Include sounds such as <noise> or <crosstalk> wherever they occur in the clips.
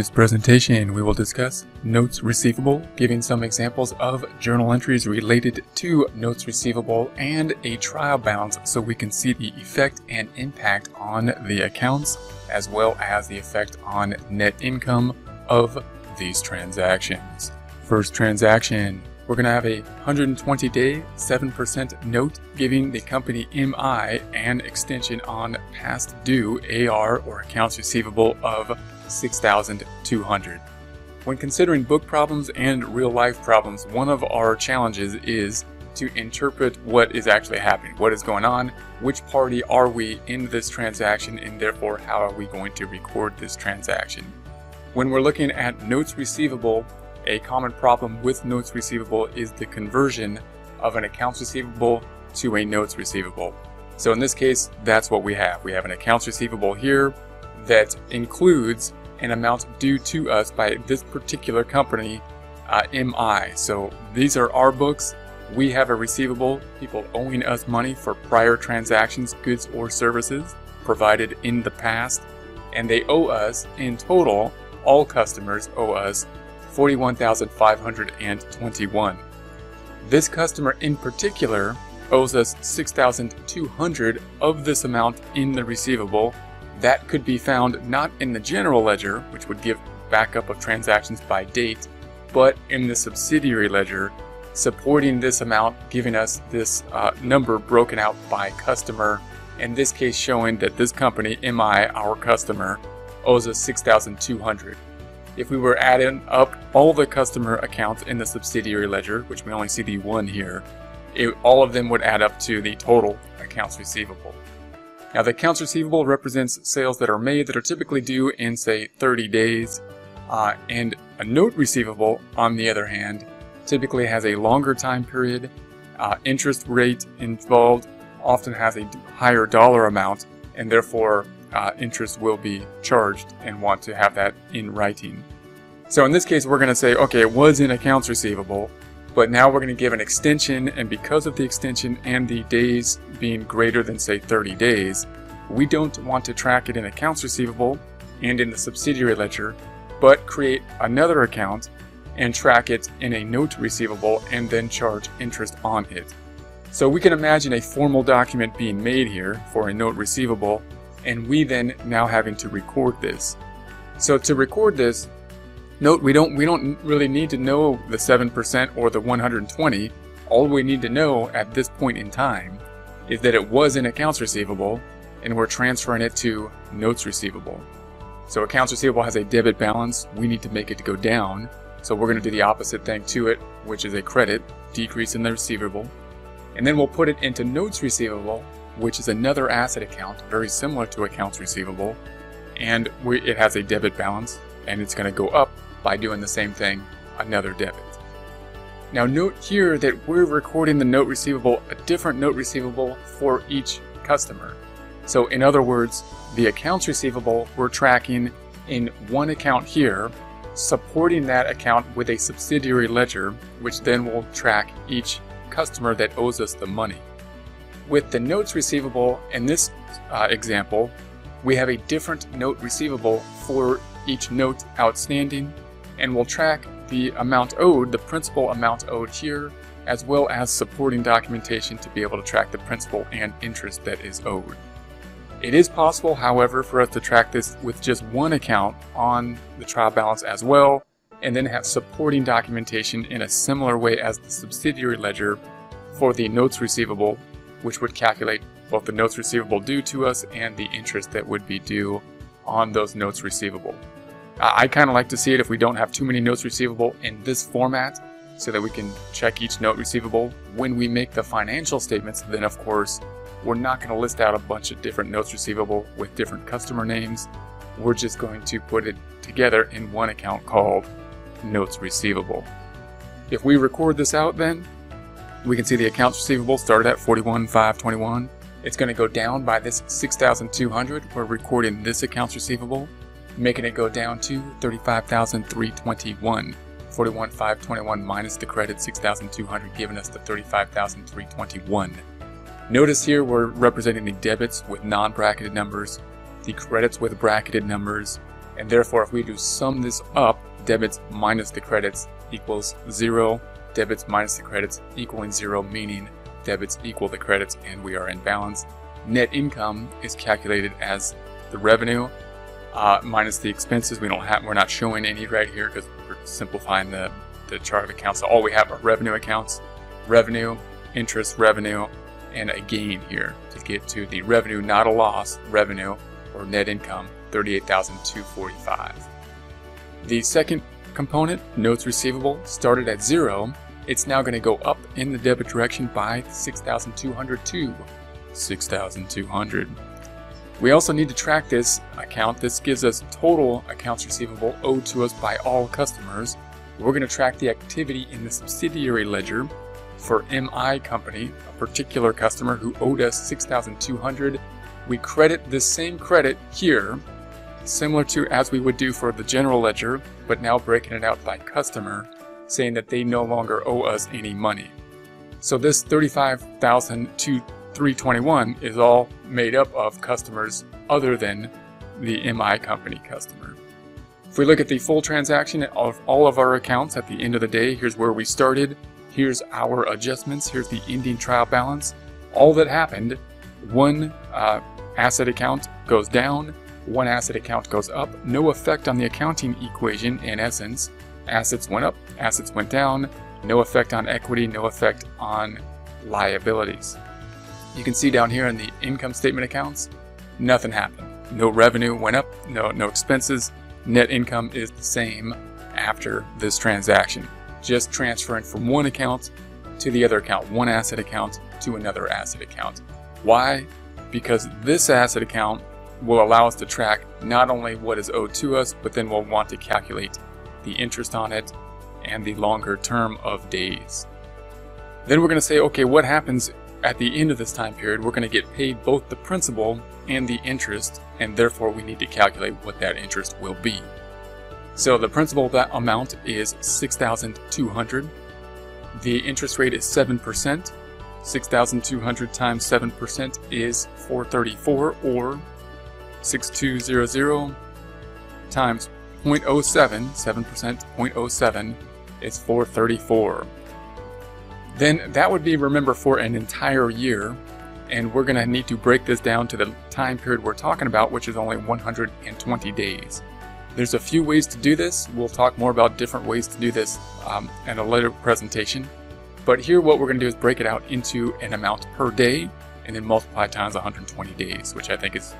this presentation, we will discuss notes receivable, giving some examples of journal entries related to notes receivable and a trial balance so we can see the effect and impact on the accounts as well as the effect on net income of these transactions. First transaction, we're going to have a 120 day 7% note giving the company MI an extension on past due AR or accounts receivable of 6,200. When considering book problems and real life problems, one of our challenges is to interpret what is actually happening, what is going on, which party are we in this transaction, and therefore how are we going to record this transaction. When we're looking at notes receivable, a common problem with notes receivable is the conversion of an accounts receivable to a notes receivable. So in this case, that's what we have. We have an accounts receivable here that includes an amount due to us by this particular company, uh, MI. So these are our books. We have a receivable, people owing us money for prior transactions, goods or services provided in the past, and they owe us in total, all customers owe us 41,521. This customer in particular owes us 6,200 of this amount in the receivable. That could be found not in the general ledger, which would give backup of transactions by date, but in the subsidiary ledger, supporting this amount, giving us this uh, number broken out by customer, in this case showing that this company, MI, our customer, owes us 6,200. If we were adding up all the customer accounts in the subsidiary ledger, which we only see the one here, it, all of them would add up to the total accounts receivable. Now the accounts receivable represents sales that are made that are typically due in say 30 days, uh, and a note receivable, on the other hand, typically has a longer time period, uh, interest rate involved, often has a higher dollar amount, and therefore uh, interest will be charged and want to have that in writing. So in this case, we're going to say, okay, it was in accounts receivable, but now we're going to give an extension, and because of the extension and the days being greater than, say, 30 days, we don't want to track it in accounts receivable and in the subsidiary ledger, but create another account and track it in a note receivable and then charge interest on it. So we can imagine a formal document being made here for a note receivable and we then now having to record this. So to record this, note we don't we don't really need to know the 7% or the 120. All we need to know at this point in time is that it was in accounts receivable and we're transferring it to notes receivable. So accounts receivable has a debit balance, we need to make it to go down. So we're going to do the opposite thing to it, which is a credit, decrease in the receivable. And then we'll put it into notes receivable which is another asset account, very similar to accounts receivable, and we, it has a debit balance, and it's going to go up by doing the same thing, another debit. Now note here that we're recording the note receivable, a different note receivable for each customer. So in other words, the accounts receivable we're tracking in one account here, supporting that account with a subsidiary ledger, which then will track each customer that owes us the money. With the notes receivable in this uh, example, we have a different note receivable for each note outstanding, and we'll track the amount owed, the principal amount owed here, as well as supporting documentation to be able to track the principal and interest that is owed. It is possible, however, for us to track this with just one account on the trial balance as well, and then have supporting documentation in a similar way as the subsidiary ledger for the notes receivable which would calculate both the notes receivable due to us and the interest that would be due on those notes receivable. I kind of like to see it if we don't have too many notes receivable in this format so that we can check each note receivable. When we make the financial statements, then of course, we're not going to list out a bunch of different notes receivable with different customer names. We're just going to put it together in one account called notes receivable. If we record this out then, we can see the accounts receivable started at 41,521. It's going to go down by this 6,200. We're recording this accounts receivable, making it go down to 35,321. 41,521 minus the credit 6,200, giving us the 35,321. Notice here we're representing the debits with non-bracketed numbers, the credits with bracketed numbers, And therefore, if we do sum this up, debits minus the credits equals zero, debits minus the credits equaling zero, meaning debits equal the credits and we are in balance. Net income is calculated as the revenue uh, minus the expenses. We don't have, we're not showing any right here because we're simplifying the, the chart of accounts. So all we have are revenue accounts, revenue, interest, revenue, and a gain here to get to the revenue, not a loss, revenue or net income, 38,245. The second component, notes receivable, started at zero. It's now going to go up in the debit direction by 6,200 to 6,200. We also need to track this account. This gives us total accounts receivable owed to us by all customers. We're going to track the activity in the subsidiary ledger for MI Company, a particular customer who owed us 6,200. We credit this same credit here, similar to as we would do for the general ledger, but now breaking it out by customer, saying that they no longer owe us any money. So this 35,200 321 is all made up of customers other than the MI company customer. If we look at the full transaction of all of our accounts at the end of the day, here's where we started, here's our adjustments, here's the ending trial balance. All that happened, one uh, asset account goes down, one asset account goes up, no effect on the accounting equation in essence. Assets went up, assets went down, no effect on equity, no effect on liabilities. You can see down here in the income statement accounts, nothing happened. No revenue went up, no, no expenses. Net income is the same after this transaction. Just transferring from one account to the other account, one asset account to another asset account. Why? Because this asset account will allow us to track not only what is owed to us, but then we'll want to calculate the interest on it and the longer term of days. Then we're going to say, okay, what happens at the end of this time period, we're going to get paid both the principal and the interest, and therefore we need to calculate what that interest will be. So the principal amount is 6,200. The interest rate is 7%. 6,200 times 7% is 434 or 6200 times 0.07, 7%, 0.07 is 434 then that would be, remember, for an entire year. And we're going to need to break this down to the time period we're talking about, which is only 120 days. There's a few ways to do this. We'll talk more about different ways to do this um, in a later presentation. But here, what we're going to do is break it out into an amount per day and then multiply times 120 days, which I think is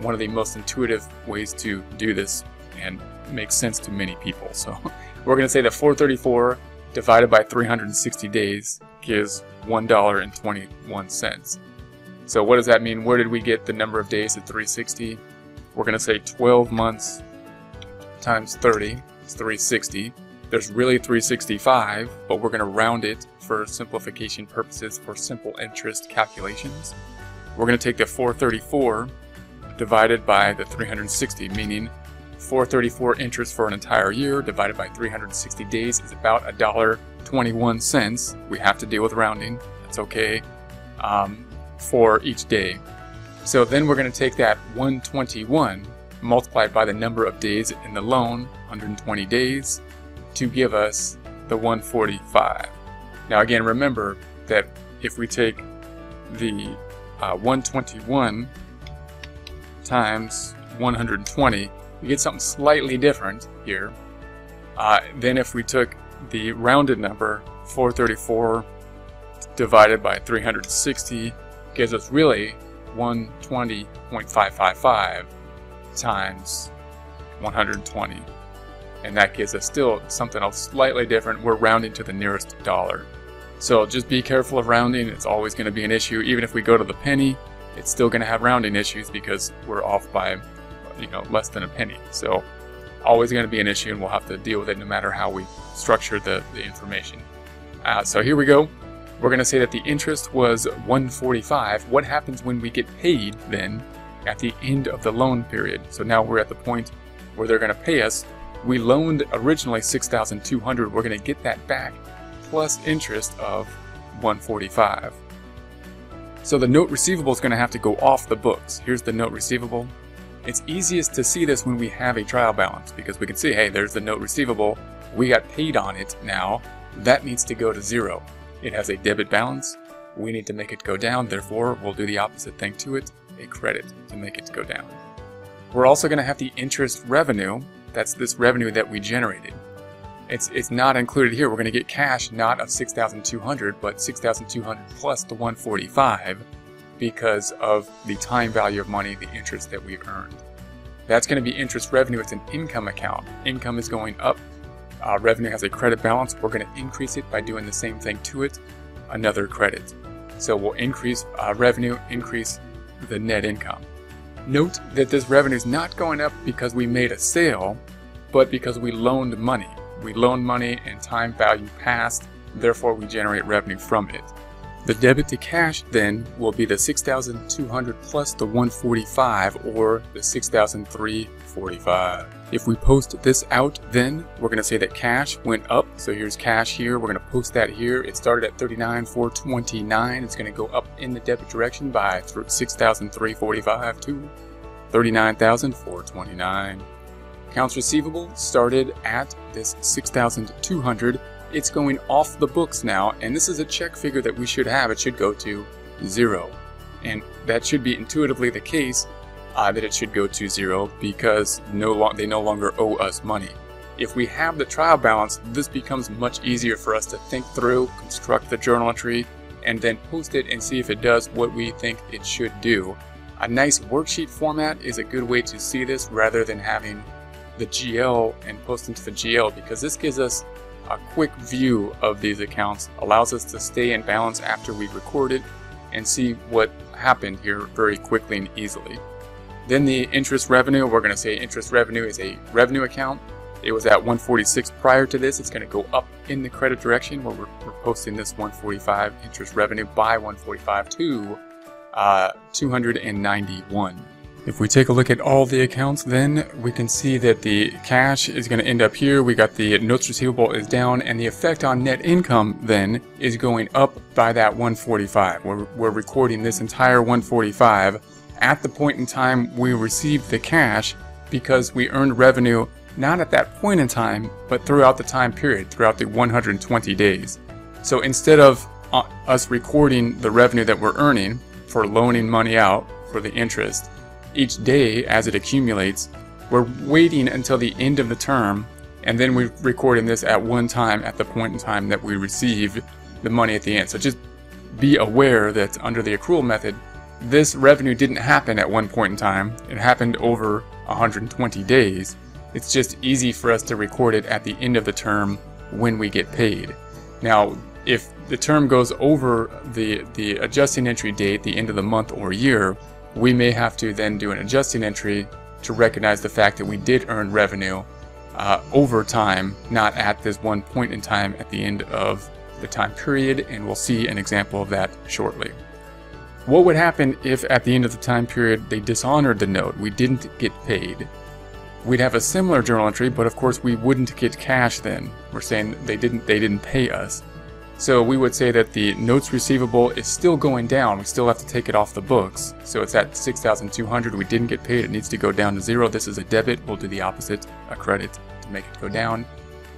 one of the most intuitive ways to do this and makes sense to many people. So <laughs> we're going to say that 434 divided by 360 days gives $1.21. So what does that mean? Where did we get the number of days at 360? We're going to say 12 months times 30 is 360. There's really 365, but we're going to round it for simplification purposes for simple interest calculations. We're going to take the 434 divided by the 360, meaning 434 interest for an entire year divided by 360 days is about a dollar 21 cents. We have to deal with rounding. That's okay. Um, for each day. So then we're going to take that 121 multiplied by the number of days in the loan, 120 days, to give us the 145. Now again, remember that if we take the uh, 121 times 120, we get something slightly different here. Uh, than if we took the rounded number 434 divided by 360 gives us really 120.555 times 120 and that gives us still something else slightly different. We're rounding to the nearest dollar. So just be careful of rounding. It's always going to be an issue. Even if we go to the penny it's still going to have rounding issues because we're off by you know less than a penny. So always going to be an issue, and we'll have to deal with it no matter how we structure the, the information. Uh, so here we go. We're going to say that the interest was 145. What happens when we get paid then at the end of the loan period? So now we're at the point where they're going to pay us. We loaned originally 6,200. We're going to get that back plus interest of 145. So the note receivable is going to have to go off the books. Here's the note receivable It's easiest to see this when we have a trial balance because we can see, hey, there's the note receivable. We got paid on it now. That needs to go to zero. It has a debit balance. We need to make it go down. Therefore, we'll do the opposite thing to it, a credit to make it go down. We're also going to have the interest revenue. That's this revenue that we generated. It's, it's not included here. We're going to get cash not of 6,200, but 6,200 plus the 145 because of the time value of money, the interest that we've earned. That's going to be interest revenue. It's an income account. Income is going up. Uh, revenue has a credit balance. We're going to increase it by doing the same thing to it, another credit. So we'll increase uh, revenue, increase the net income. Note that this revenue is not going up because we made a sale, but because we loaned money. We loaned money and time value passed, therefore we generate revenue from it. The debit to cash then will be the 6,200 plus the 145 or the 6,345. If we post this out then, we're going to say that cash went up. So here's cash here. We're going to post that here. It started at 39,429. It's going to go up in the debit direction by 6,345 to 39,429. Accounts receivable started at this 6,200 it's going off the books now, and this is a check figure that we should have. It should go to zero. And that should be intuitively the case uh, that it should go to zero because no they no longer owe us money. If we have the trial balance, this becomes much easier for us to think through, construct the journal entry, and then post it and see if it does what we think it should do. A nice worksheet format is a good way to see this rather than having the GL and posting to the GL because this gives us a quick view of these accounts allows us to stay in balance after we've recorded and see what happened here very quickly and easily. Then the interest revenue, we're going to say interest revenue is a revenue account. It was at 146 prior to this. It's going to go up in the credit direction where we're, we're posting this 145 interest revenue by 145 to uh, 291. If we take a look at all the accounts, then we can see that the cash is going to end up here. We got the notes receivable is down, and the effect on net income then is going up by that 145. We're, we're recording this entire 145 at the point in time we received the cash because we earned revenue not at that point in time, but throughout the time period, throughout the 120 days. So instead of uh, us recording the revenue that we're earning for loaning money out for the interest, each day as it accumulates. We're waiting until the end of the term, and then we're recording this at one time at the point in time that we receive the money at the end. So just be aware that under the accrual method, this revenue didn't happen at one point in time. It happened over 120 days. It's just easy for us to record it at the end of the term when we get paid. Now, if the term goes over the, the adjusting entry date, the end of the month or year, we may have to then do an adjusting entry to recognize the fact that we did earn revenue uh, over time, not at this one point in time at the end of the time period, and we'll see an example of that shortly. What would happen if at the end of the time period they dishonored the note, we didn't get paid? We'd have a similar journal entry, but of course we wouldn't get cash then. We're saying they didn't they didn't pay us. So we would say that the notes receivable is still going down. We still have to take it off the books. So it's at 6,200. We didn't get paid. It needs to go down to zero. This is a debit. We'll do the opposite, a credit to make it go down.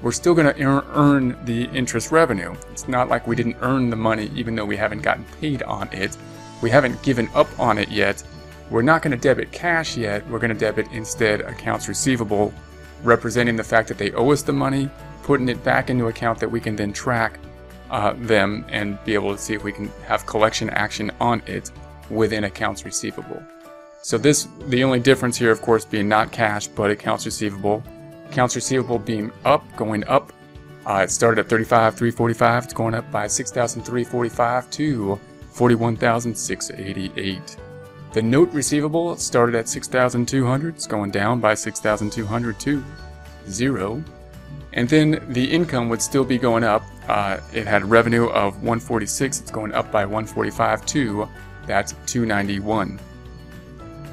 We're still going to earn the interest revenue. It's not like we didn't earn the money even though we haven't gotten paid on it. We haven't given up on it yet. We're not going to debit cash yet. We're going to debit instead accounts receivable, representing the fact that they owe us the money, putting it back into account that we can then track uh, them and be able to see if we can have collection action on it within accounts receivable. So this, the only difference here, of course, being not cash, but accounts receivable. Accounts receivable being up, going up. Uh, it started at 35,345. It's going up by 6,345 to 41,688. The note receivable started at 6,200. It's going down by 6,200 to zero. And then the income would still be going up. Uh, it had revenue of 146. It's going up by 145 to that's 291.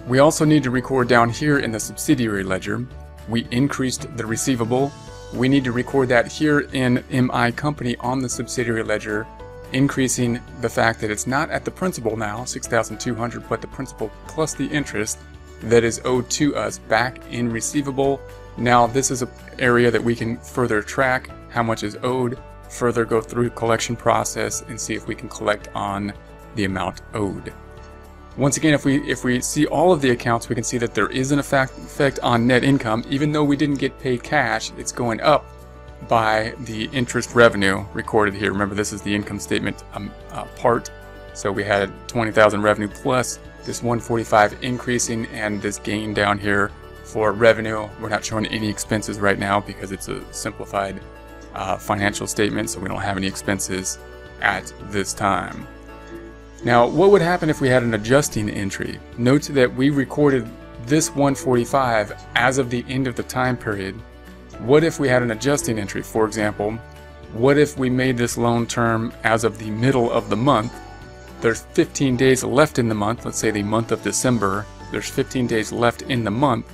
We also need to record down here in the subsidiary ledger. We increased the receivable. We need to record that here in MI Company on the subsidiary ledger, increasing the fact that it's not at the principal now, 6,200, but the principal plus the interest, that is owed to us back in receivable. Now, this is an area that we can further track how much is owed, further go through collection process and see if we can collect on the amount owed. Once again, if we if we see all of the accounts, we can see that there is an effect, effect on net income. Even though we didn't get paid cash, it's going up by the interest revenue recorded here. Remember, this is the income statement um, uh, part. So we had 20,000 revenue plus this 145 increasing and this gain down here for revenue. We're not showing any expenses right now because it's a simplified uh, financial statement, so we don't have any expenses at this time. Now, what would happen if we had an adjusting entry? Note that we recorded this 145 as of the end of the time period. What if we had an adjusting entry? For example, what if we made this loan term as of the middle of the month? There's 15 days left in the month, let's say the month of December. There's 15 days left in the month.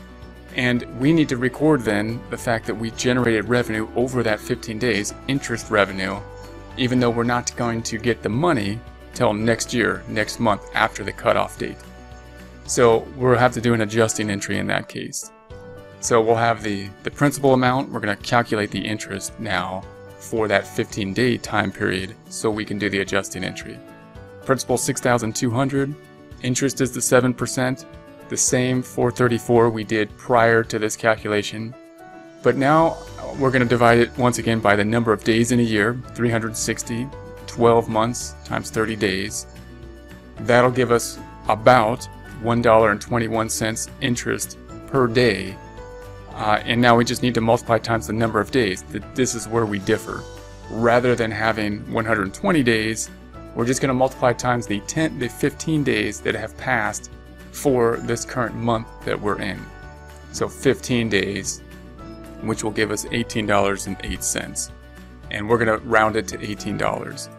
And we need to record then the fact that we generated revenue over that 15 days, interest revenue, even though we're not going to get the money till next year, next month after the cutoff date. So we'll have to do an adjusting entry in that case. So we'll have the, the principal amount, we're going to calculate the interest now for that 15 day time period so we can do the adjusting entry. Principal 6,200, interest is the 7%, the same 434 we did prior to this calculation. But now we're going to divide it once again by the number of days in a year, 360 12 months times 30 days. That'll give us about $1.21 interest per day. Uh, and now we just need to multiply times the number of days. This is where we differ. Rather than having 120 days, we're just going to multiply times the 10, the 15 days that have passed for this current month that we're in. So 15 days, which will give us $18.08. And we're going to round it to $18.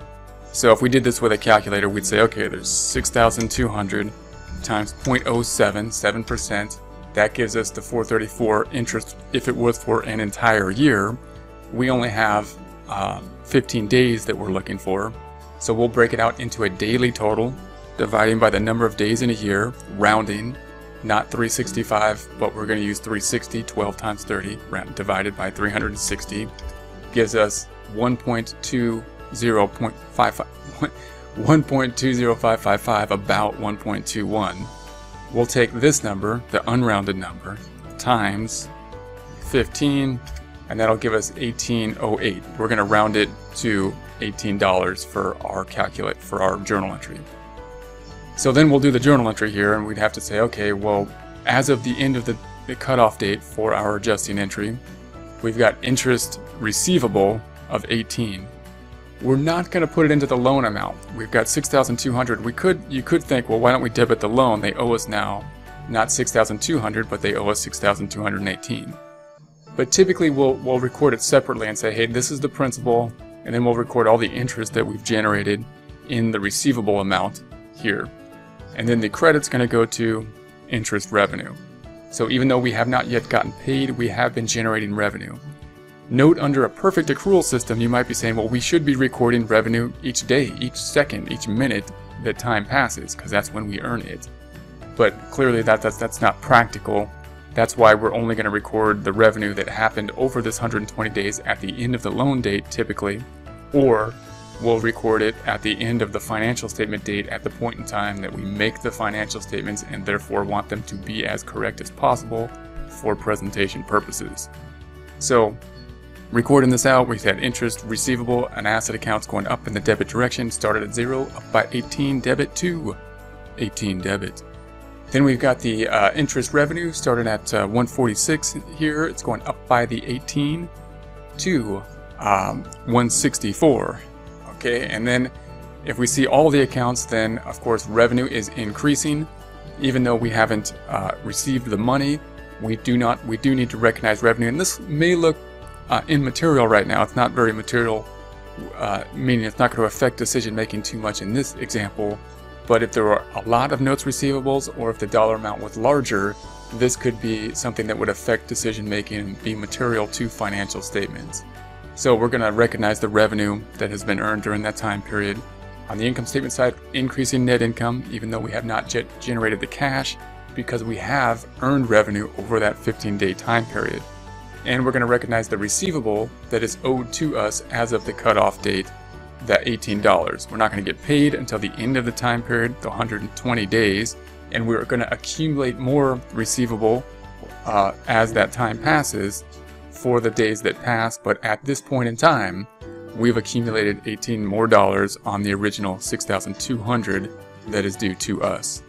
So if we did this with a calculator, we'd say, okay, there's 6,200 times 0.07, 7%. That gives us the 434 interest if it was for an entire year. We only have uh, 15 days that we're looking for. So we'll break it out into a daily total, dividing by the number of days in a year, rounding, not 365, but we're going to use 360, 12 times 30, divided by 360, gives us 1.2 1.20555, <laughs> about 1.21. We'll take this number, the unrounded number, times 15, and that'll give us 1808. We're going to round it to $18 for our calculate, for our journal entry. So then we'll do the journal entry here, and we'd have to say, okay, well, as of the end of the, the cutoff date for our adjusting entry, we've got interest receivable of 18 we're not going to put it into the loan amount. We've got 6,200. We could, you could think, well, why don't we debit the loan? They owe us now not 6,200, but they owe us 6,218. But typically we'll, we'll record it separately and say, hey, this is the principal, and then we'll record all the interest that we've generated in the receivable amount here. And then the credit's going to go to interest revenue. So even though we have not yet gotten paid, we have been generating revenue. Note under a perfect accrual system, you might be saying, well, we should be recording revenue each day, each second, each minute that time passes, because that's when we earn it. But clearly that, that's, that's not practical. That's why we're only going to record the revenue that happened over this 120 days at the end of the loan date, typically, or we'll record it at the end of the financial statement date at the point in time that we make the financial statements and therefore want them to be as correct as possible for presentation purposes. So Recording this out, we've had interest receivable and asset accounts going up in the debit direction, started at 0, up by 18, debit to 18 debit. Then we've got the uh, interest revenue starting at uh, 146 here. It's going up by the 18 to um, 164. Okay, and then if we see all the accounts, then of course revenue is increasing. Even though we haven't uh, received the money, we do not. We do need to recognize revenue, and this may look uh, immaterial right now. It's not very material, uh, meaning it's not going to affect decision making too much in this example. But if there were a lot of notes receivables or if the dollar amount was larger, this could be something that would affect decision making and be material to financial statements. So we're going to recognize the revenue that has been earned during that time period. On the income statement side, increasing net income, even though we have not yet generated the cash, because we have earned revenue over that 15 day time period. And we're going to recognize the receivable that is owed to us as of the cutoff date, that $18. We're not going to get paid until the end of the time period, the 120 days, and we're going to accumulate more receivable uh, as that time passes for the days that pass. But at this point in time, we've accumulated 18 more dollars on the original 6,200 that is due to us.